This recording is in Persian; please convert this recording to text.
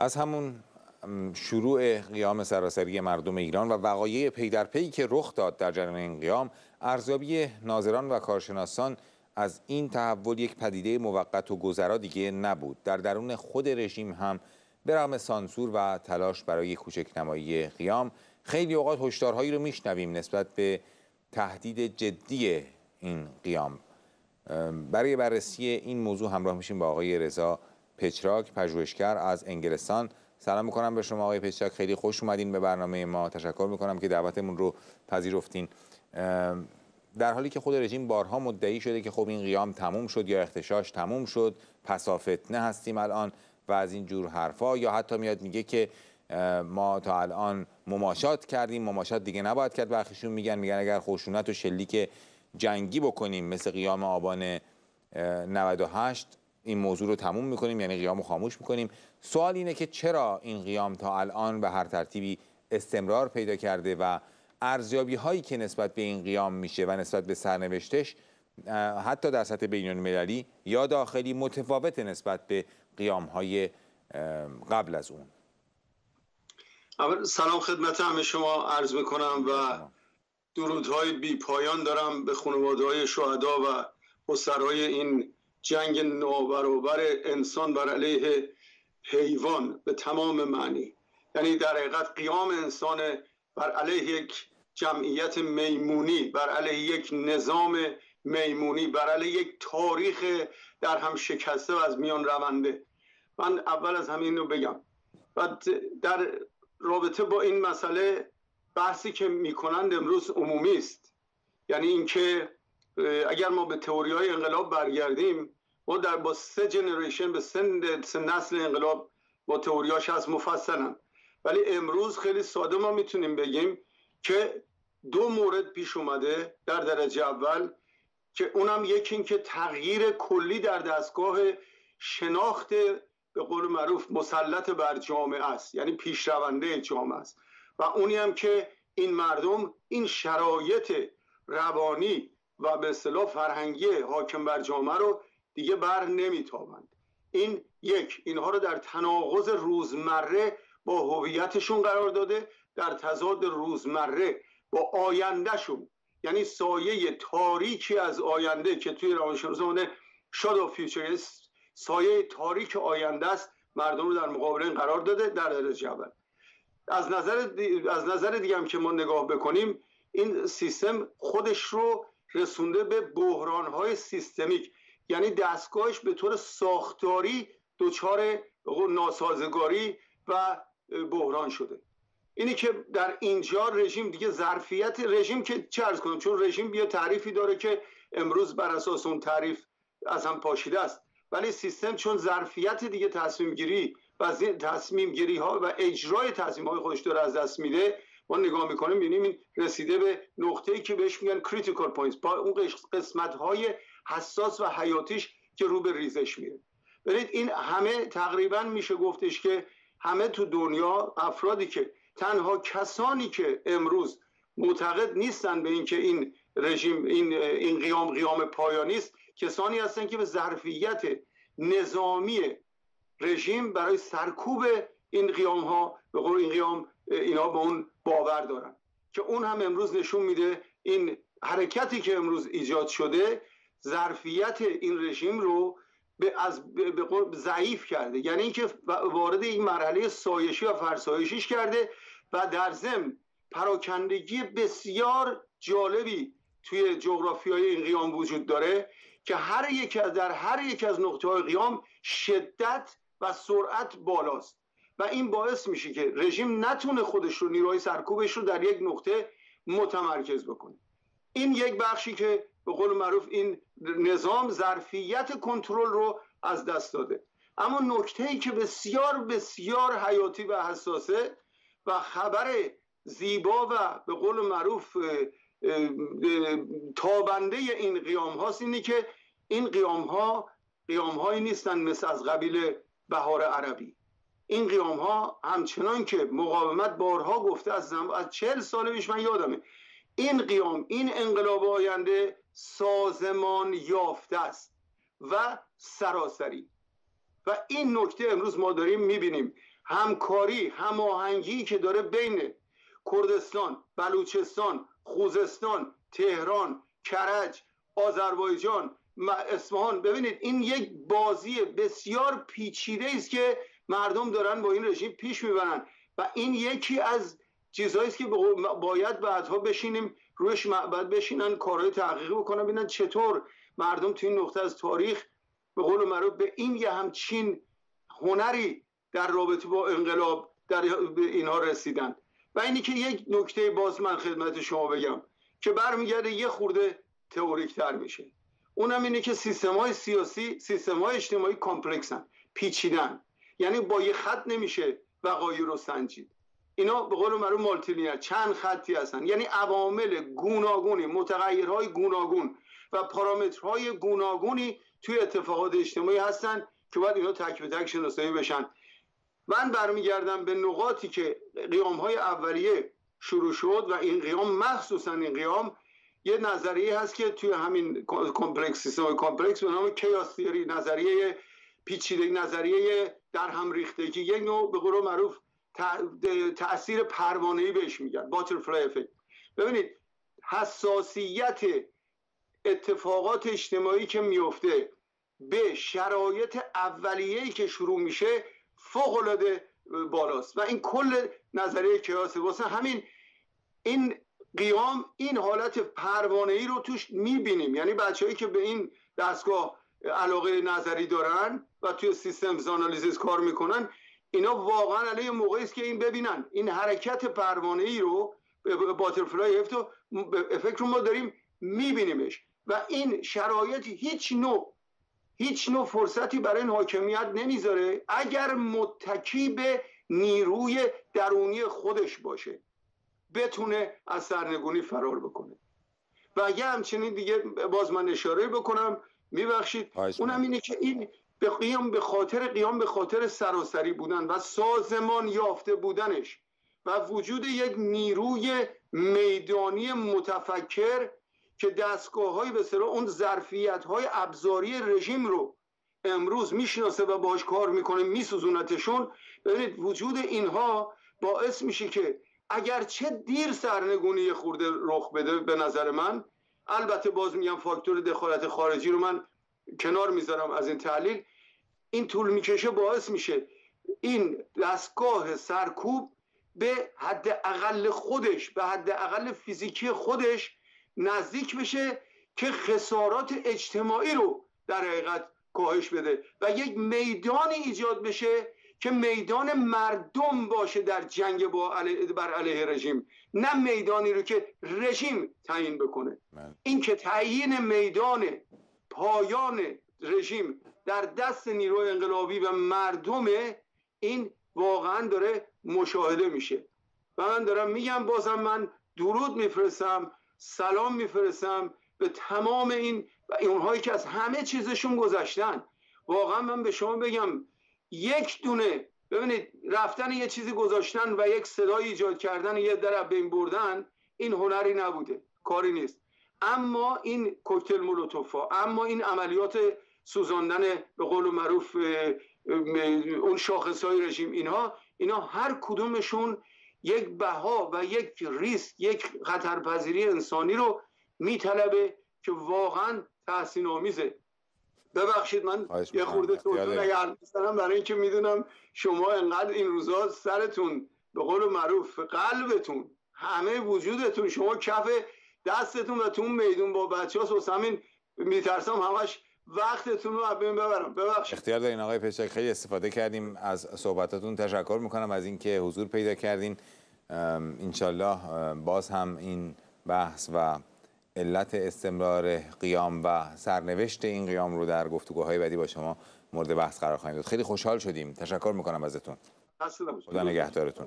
از همون شروع قیام سراسری مردم ایران و وقایع پی در پی که رخ داد در جریان این قیام ارزیابی ناظران و کارشناسان از این تحول یک پدیده موقت و گذرا دیگه نبود. در درون خود رژیم هم به رغم سانسور و تلاش برای کوچکنمایی قیام خیلی اوقات هشدارهایی رو میشنویم نسبت به تهدید جدی این قیام. برای بررسی این موضوع همراه میشیم با آقای رضا پچراک پژوهشگر از انگلستان. سلام می‌کنم به شما آقای پچراک خیلی خوش اومدین به برنامه ما. تشکر می‌کنم که دعوتمون رو پذیرفتین. در حالی که خود رژیم بارها مدعی شده که خب این قیام تموم شد یا اختشاش تموم شد پسافتنه هستیم الان و از این جور حرفا. یا حتی میاد میگه که ما تا الان مماشات کردیم. مماشات دیگه نباید کرد. برخیشون میگن میگن اگر خشونت و شلیک جنگی بکنیم مثل قیام آبان 98 این موضوع رو تموم می‌کنیم یعنی قیام رو خاموش می‌کنیم. سوال اینه که چرا این قیام تا الان به هر ترتیبی استمرار پیدا کرده و ارزیابی هایی که نسبت به این قیام میشه و نسبت به سرنوشتش حتی در سطح بین المللی یا داخلی متفاوت نسبت به قیام های قبل از اون؟ سلام خدمت همه شما. عرض می‌کنم و درودهای بی پایان دارم به خانواده های شهدا و حسرهای این جنگ نابرابر انسان بر علیه حیوان به تمام معنی. یعنی در حقیقت قیام انسان بر علیه یک جمعیت میمونی بر علیه یک نظام میمونی بر علیه یک تاریخ در هم شکسته و از میان رونده. من اول از همین رو بگم. و در رابطه با این مسئله بحثی که می‌کنند امروز عمومی است. یعنی اینکه اگر ما به تئوری های انقلاب برگردیم ما در با سه جنریشن به سه, سه نسل انقلاب با تئوریاش هست مفصلا ولی امروز خیلی ساده ما می‌تونیم بگیم که دو مورد پیش اومده در درجه اول که اونم یکی این که تغییر کلی در دستگاه شناخت به قول معروف مسلط بر جامعه است. یعنی پیشرونده جامعه است. و اونی هم که این مردم این شرایط روانی و به اصطلاح فرهنگی حاکم بر جامعه رو دیگه بر نمیتابند. این یک اینها رو در تناقض روزمره با هویتشون قرار داده در تضاد روزمره با آیندهشون. یعنی سایه تاریکی از آینده که توی روانشناسی مونه شادو فیوچر سایه تاریک آینده است مردم رو در مقابل قرار داده در درجه اول. از نظر از نظر دیگه هم که ما نگاه بکنیم این سیستم خودش رو رسونده به بحرانهای سیستمیک. یعنی دستگاهش به طور ساختاری دچار ناسازگاری و بحران شده. اینی که در اینجا رژیم دیگه ظرفیت رژیم که چه ارز کنم؟ چون رژیم بیا تعریفی داره که امروز بر اساس اون تعریف از هم پاشیده است. ولی سیستم چون ظرفیت دیگه تصمیم گیری و تصمیم گیری ها و اجرای تصمیم های خودش داره از دست میده ما نگاه می‌کنیم ببینیم این رسیده به نقطه‌ای که بهش میگن critical points با اون قسمت های حساس و حیاتیش که رو به ریزش میره. ببینید این همه تقریبا میشه گفتش که همه تو دنیا افرادی که تنها کسانی که امروز معتقد نیستن به اینکه این رژیم این این قیام قیام پایانی است کسانی هستن که به ظرفیت نظامی رژیم برای سرکوب این قیام ها به قول این قیام اینا به اون باور دارن. که اون هم امروز نشون میده این حرکتی که امروز ایجاد شده ظرفیت این رژیم رو به از به ضعیف کرده. یعنی اینکه وارد این مرحله سایشی و فرسایشیش کرده و در ضمن پراکندگی بسیار جالبی توی جغرافی های این قیام وجود داره که هر یک از در هر یک از نقطه های قیام شدت و سرعت بالاست. و این باعث میشه که رژیم نتونه خودش رو نیروهای سرکوبش رو در یک نقطه متمرکز بکنه. این یک بخشی که به قول معروف این نظام ظرفیت کنترل رو از دست داده. اما نکته ای که بسیار بسیار حیاتی و حساسه و خبر زیبا و به قول معروف تابنده این قیام هاست اینه که این قیام ها قیام هایی نیستن مثل از قبیل بهار عربی. این قیام ها همچنان که مقاومت بارها گفته از, از چهل سال پیش من یادمه. این قیام این انقلاب آینده سازمان یافته است و سراسری. و این نکته امروز ما داریم می‌بینیم. همکاری هماهنگی که داره بین کردستان بلوچستان خوزستان تهران کرج آذربایجان اصفهان. ببینید این یک بازی بسیار پیچیده است که مردم دارن با این رژیم پیش می‌برن و این یکی از چیزهایی است که باید بعدها بشینیم روش بعد بشینن کارهای تحقیقی بکنن ببینن چطور مردم تو این نقطه از تاریخ به قول معروف به این یه همچین هنری در رابطه با انقلاب در اینها رسیدن. و اینی که یک نکته باز من خدمت شما بگم که برمیگرده یه خورده تئوریک تر میشه. اونم اینه که سیستم های سیاسی سیستم های اجتماعی کامپلکسن پیچیدن. یعنی با یه خط نمیشه وقایع رو سنجید. اینا به قول معروف مالتی چند خطی هستن. یعنی عوامل گوناگونی متغیرهای گوناگون و پارامترهای گوناگونی توی اتفاقات اجتماعی هستن که باید اینا تک به تک شناسایی بشن. من برمیگردم به نقاطی که قیام های اولیه شروع شد و این قیام مخصوصا این قیام یه نظریه هست که توی همین complex system complex به نام chaos نظریه پیچیده نظریه در هم ریختگی. یک نوع به قول معروف تاثیر پروانه‌ای بهش میگن butterfly effect ببینید حساسیت اتفاقات اجتماعی که میفته به شرایط اولیه‌ای که شروع میشه فوق العاده بالاست. و این کل نظریه کیاس واسه همین این قیام این حالت پروانه ای رو توش می‌بینیم. یعنی بچههایی که به این دستگاه علاقه نظری دارن و توی سیستم آنالیزیس کار می‌کنن. اینا واقعا علیه موقعی است که این ببینن. این حرکت پروانه ای رو باترفلای افکت رو ما داریم میبینیمش. و این شرایط هیچ نوع هیچ نوع فرصتی برای این حاکمیت نمی‌ذاره اگر متکی به نیروی درونی خودش باشه. بتونه از سرنگونی فرار بکنه. و یه همچنین دیگه باز من اشاره بکنم میبخشید. اونم اینه که این به قیام به خاطر قیام به خاطر سراسری بودن و سازمان یافته بودنش و وجود یک نیروی میدانی متفکر که دستگاه های به اون ظرفیت های ابزاری رژیم رو امروز می‌شناسه و باش کار می‌کنه میسوزونتشون ببینید وجود اینها باعث میشه که اگر چه دیر سرنگونی خورده رخ بده به نظر من البته باز میگم فاکتور دخالت خارجی رو من کنار می‌ذارم از این تحلیل این طول می‌کشه باعث میشه این دستگاه سرکوب به حد اقل خودش به حد اقل فیزیکی خودش نزدیک بشه که خسارات اجتماعی رو در حقیقت کاهش بده و یک میدانی ایجاد بشه که میدان مردم باشه در جنگ با بر علیه رژیم نه میدانی رو که رژیم تعیین بکنه من. این که تعیین میدان پایان رژیم در دست نیروی انقلابی و مردم این واقعا داره مشاهده میشه. و من دارم میگم بازم من درود میفرستم سلام میفرستم به تمام این و اونهایی که از همه چیزشون گذشتن. واقعا من به شما بگم یک دونه ببینید رفتن یه چیزی گذاشتن و یک صدای ایجاد کردن یه در بین بردن این هنری نبوده. کاری نیست. اما این کوکتل مولوتوفا اما این عملیات سوزاندن به قول معروف اون شاخص های رژیم اینها اینا هر کدومشون یک بها و یک ریسک یک خطرپذیری انسانی رو میطلبه که واقعا تحسین آمیزه ببخشید من یه خورده توتون نگرد برای اینکه می‌دونم شما انقدر این روزا سرتون به قول معروف قلبتون همه وجودتون شما کف دستتون و تو میدون با بچه ها همین میترسم همش وقتتون رو بین ببرم. ببخشید. اختیار دارین آقای پشک خیلی استفاده کردیم از صحبتاتون. تشکر می‌کنم از اینکه حضور پیدا کردین. انشالله باز هم این بحث و علت استمرار قیام و سرنوشت این قیام رو در گفتگوهای بعدی با شما مورد بحث قرار خواهیم داد. خیلی خوشحال شدیم. تشکر می‌کنم ازتون. خدا نگهدارتون.